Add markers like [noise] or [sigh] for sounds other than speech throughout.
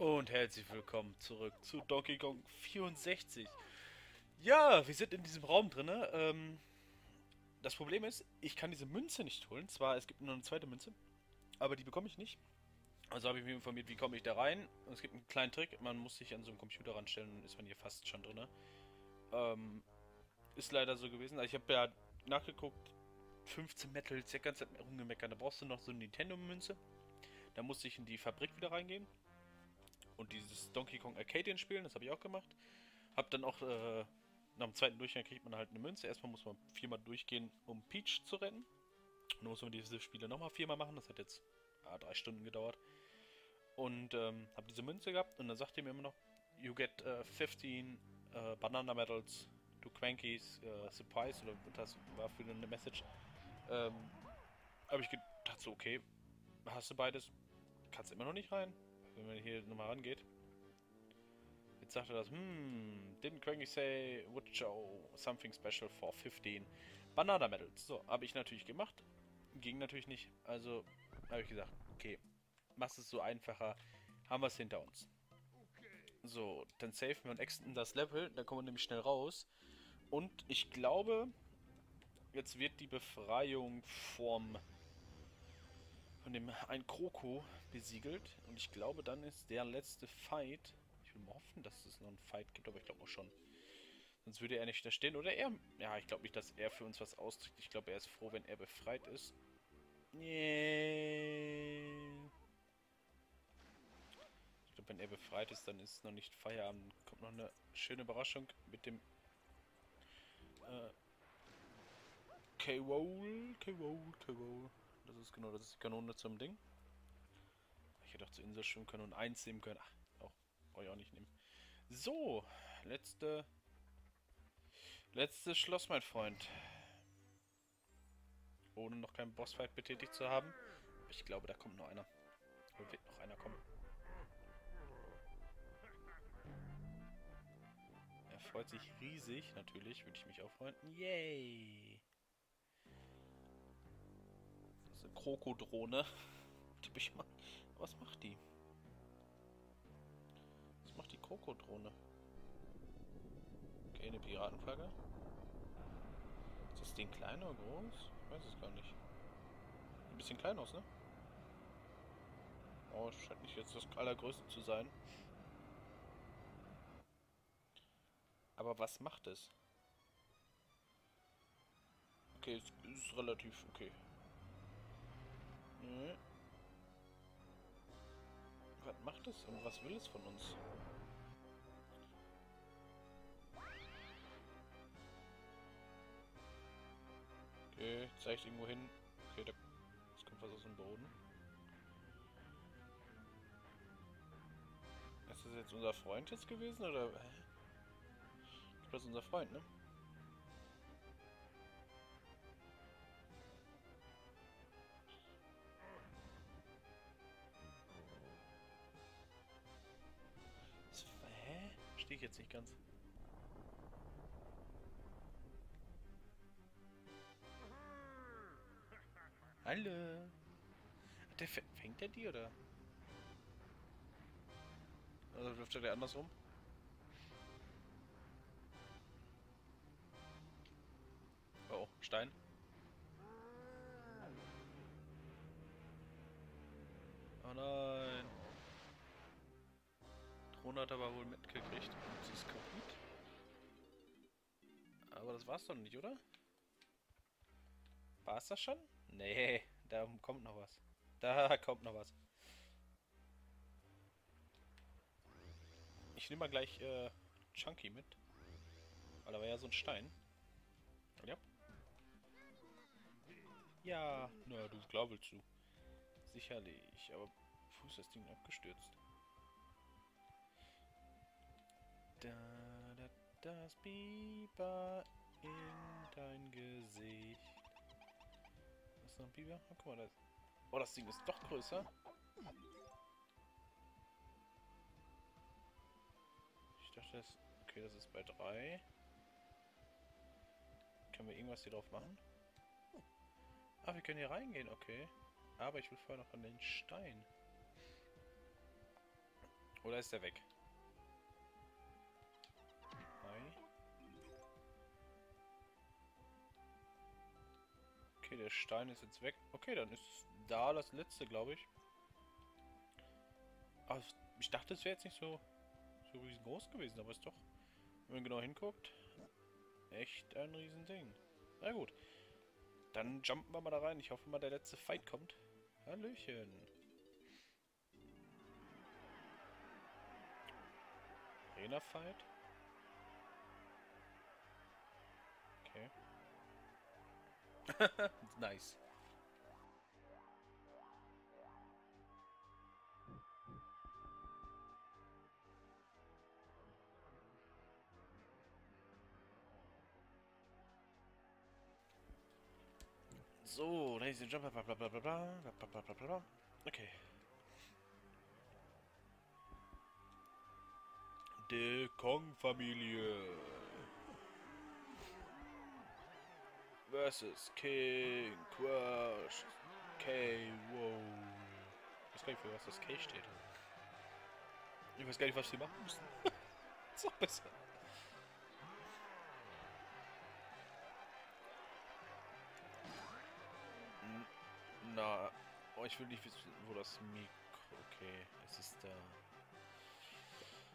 Und herzlich willkommen zurück zu Donkey Kong 64. Ja, wir sind in diesem Raum drin. Ähm, das Problem ist, ich kann diese Münze nicht holen. Zwar, es gibt nur eine zweite Münze, aber die bekomme ich nicht. Also habe ich mich informiert, wie komme ich da rein. Und es gibt einen kleinen Trick, man muss sich an so einen Computer ranstellen und ist man hier fast schon drin. Ähm, ist leider so gewesen. Also ich habe ja nachgeguckt, 15 Metals, ganze Zeit rumgemeckert. Da brauchst du noch so eine Nintendo-Münze. Da musste ich in die Fabrik wieder reingehen und dieses Donkey Kong Arcadian spielen, das habe ich auch gemacht. Hab dann auch, äh, nach dem zweiten Durchgang kriegt man halt eine Münze. Erstmal muss man viermal durchgehen, um Peach zu retten. Und dann muss man diese Spiele nochmal viermal machen. Das hat jetzt ah, drei Stunden gedauert. Und ähm, habe diese Münze gehabt und dann sagt er mir immer noch, you get uh, 15 uh, Banana Medals to Quankies uh, Surprise oder das war für eine Message. Ähm, habe ich gedacht so, okay, hast du beides, kannst immer noch nicht rein wenn man hier nochmal rangeht. Jetzt sagt er das, hmm, didn't Cranky say would show something special for 15 Banana Medals. So, habe ich natürlich gemacht. Ging natürlich nicht. Also habe ich gesagt, okay, machst es so einfacher. Haben wir es hinter uns. So, dann safen wir und exten das Level. Da kommen wir nämlich schnell raus. Und ich glaube, jetzt wird die Befreiung vom von dem ein Kroko besiegelt. Und ich glaube, dann ist der letzte Fight. Ich will mal hoffen, dass es noch einen Fight gibt, aber ich glaube auch schon. Sonst würde er nicht da stehen. Oder er. Ja, ich glaube nicht, dass er für uns was austrägt. Ich glaube, er ist froh, wenn er befreit ist. Yeah. Ich glaube, wenn er befreit ist, dann ist es noch nicht Feierabend. Kommt noch eine schöne Überraschung mit dem äh, K-Roll, K-Roll, K-Roll. Das ist genau, das ist die Kanone zum Ding. Ich hätte auch zur Insel schwimmen können und eins nehmen können. Ach, auch, brauche ich auch nicht nehmen. So, letzte... Letztes Schloss, mein Freund. Ohne noch keinen Bossfight betätigt zu haben. Ich glaube, da kommt noch einer. Oder wird noch einer kommen. Er freut sich riesig, natürlich. Würde ich mich auch freuen. Yay! Krokodrone. [laughs] Tipp ich mal. Was macht die? Was macht die Krokodrone? Okay, eine Piratenflagge. Ist das Ding klein oder groß? Ich weiß es gar nicht. Ein bisschen klein aus, ne? Oh, scheint nicht jetzt das allergrößte zu sein. Aber was macht es? Okay, es ist relativ okay. Nö. Was macht es und was will es von uns? Okay, zeigt irgendwo hin. Okay, da es kommt was aus dem Boden. Ist das jetzt unser Freund jetzt gewesen oder? Das ist unser Freund, ne? Verstehe ich jetzt nicht ganz. Hallo. Der fängt der die oder? Oder läuft der andersrum? Oh, Stein. Oh nein. Krone hat aber wohl mitgekriegt und sie ist kaputt. Aber das war's doch nicht, oder? War's das schon? Nee, da kommt noch was. Da [laughs] kommt noch was. Ich nehme mal gleich äh, Chunky mit. Weil da war ja so ein Stein. Ja. Ja, na, du willst du. Sicherlich, aber wo ist das Ding abgestürzt? Da, da, das Biber in dein Gesicht. Was ist noch ein Biber? Oh, guck mal, das. Oh, das Ding ist doch größer. Ich dachte, das. Okay, das ist bei 3. Können wir irgendwas hier drauf machen? Ah, wir können hier reingehen, okay. Aber ich will vorher noch an den Stein. Oder ist der weg? Der Stein ist jetzt weg. Okay, dann ist da das letzte, glaube ich. Aber ich dachte, es wäre jetzt nicht so, so riesengroß gewesen, aber ist doch, wenn man genau hinguckt, echt ein Riesending. Na gut. Dann jumpen wir mal da rein. Ich hoffe mal, der letzte Fight kommt. Hallöchen. Arena nice. So, ladies and gentlemen, bla bla bla bla bla bla bla bla bla. Okay. Die Kong-Familie versus King Crush K. Wow. Ich weiß gar nicht, für was das K steht. Ich weiß gar nicht, was sie machen müssen. [laughs] ist doch besser. Na, oh, ich will nicht wissen, wo das Mikro... Okay, es ist da.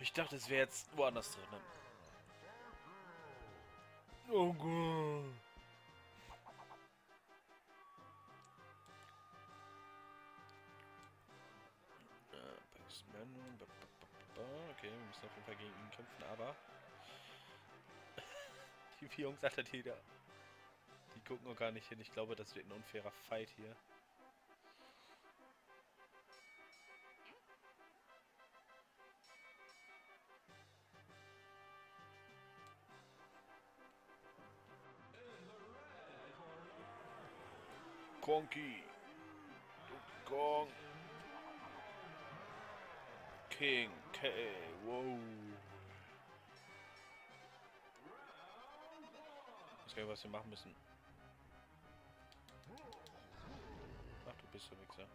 Ich dachte, es wäre jetzt woanders drin. Oh Gott. Okay, wir müssen auf jeden Fall gegen ihn kämpfen, aber... [laughs] die vier Jungs, Alter, die da... Die gucken auch gar nicht hin. Ich glaube, das wird ein unfairer Fight hier. Konki. Kong. King K. Wow. Ich weiß was wir machen müssen. Ach, du bist der Wichser.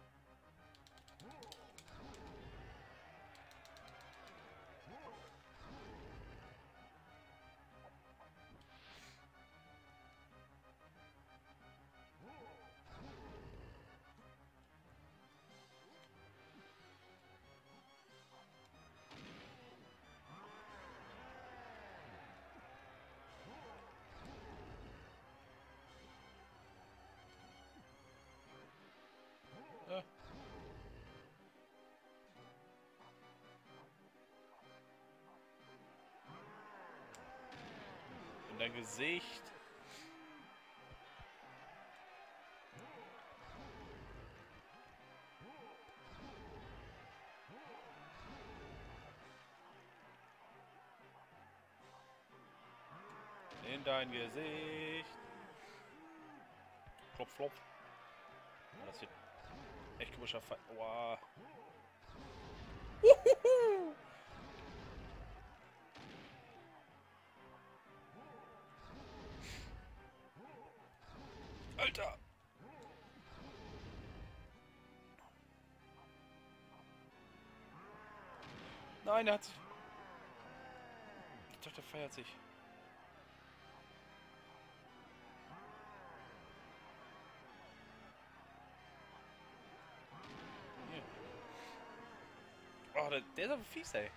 Dein Gesicht. In dein Gesicht. Klopf, klopf. Das wird echt komischer Fall. Wow. Nein, er hat sich... Ich dachte, er feiert sich. Hier. Oh, der, der ist aber fies, ey.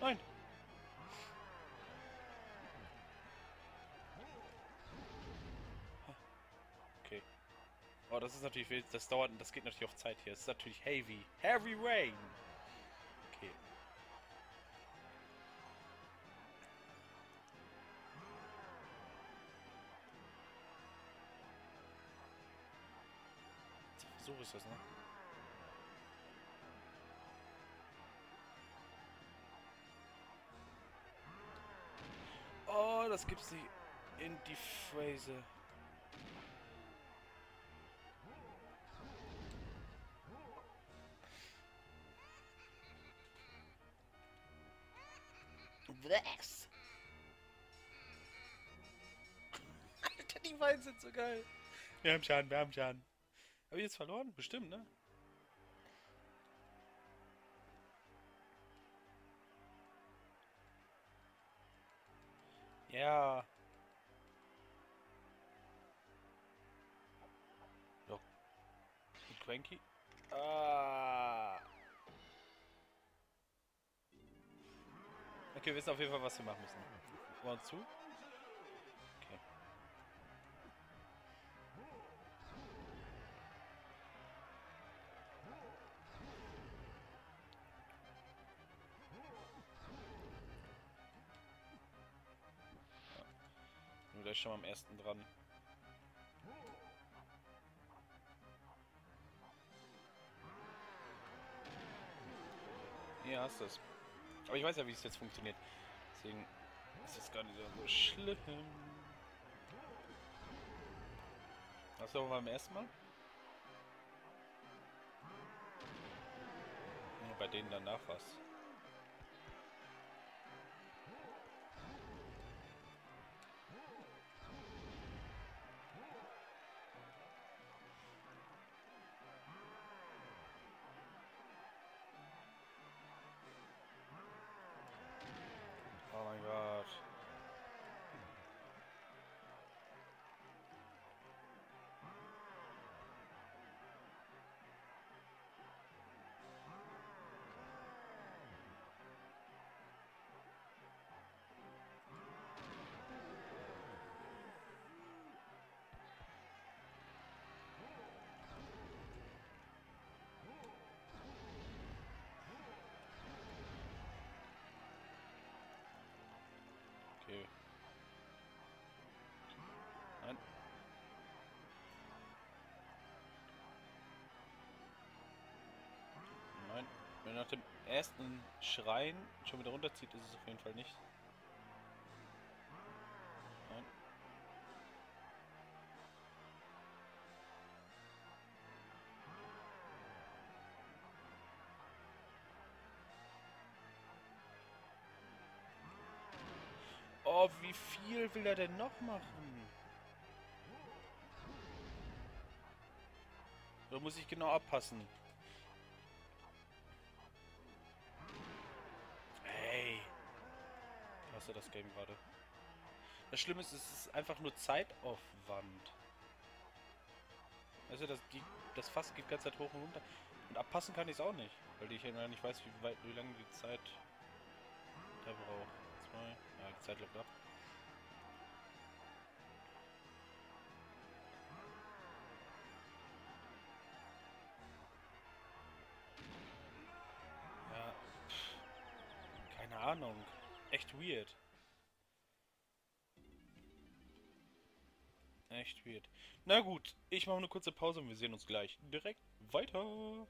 Nein! Okay. Oh, das ist natürlich wild. Das dauert, das geht natürlich auf Zeit hier. Das ist natürlich heavy. Heavy Rain! Okay. So ist das, ne? Das gibt's nicht. in die Phrase. Was? [laughs] Alter, die Weine sind so geil. Wir haben Schaden, wir haben Schaden. Hab ich jetzt verloren? Bestimmt, ne? Ja. Jo. Mit Cranky. Ah. Okay, wir wissen auf jeden Fall, was wir machen müssen. Wollen zu? Gleich schon mal am ersten dran. Hast du es. Aber ich weiß ja, wie es jetzt funktioniert. Deswegen ist es gar nicht so schlimm. Du auch beim ersten Mal? Ja, bei denen danach was. Wenn er nach dem ersten Schreien schon wieder runterzieht, ist es auf jeden Fall nicht. Nein. Oh, wie viel will er denn noch machen? Da muss ich genau abpassen. Ist das Game gerade? Das Schlimme ist, es ist einfach nur Zeitaufwand. Also das, die, das Fass geht die ganze Zeit hoch und runter. Und abpassen kann ich es auch nicht. Weil ich ja nicht weiß, wie, weit, wie lange die Zeit da braucht. Zwei. Ja, die Zeit läuft ab. Ja. pff, Keine Ahnung. Echt weird. Echt weird. Na gut, ich mache eine kurze Pause und wir sehen uns gleich direkt weiter.